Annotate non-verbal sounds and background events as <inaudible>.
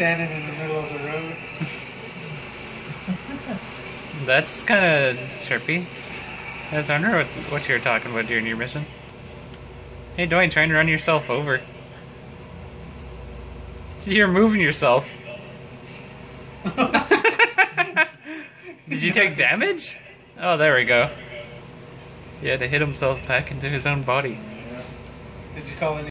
standing in the middle of the road. <laughs> That's kind of chirpy. I was wondering what, what you were talking about during your mission. Hey, Dwayne, trying to run yourself over. You're moving yourself. <laughs> Did you take damage? Oh, there we go. He had to hit himself back into his own body. Did you call any?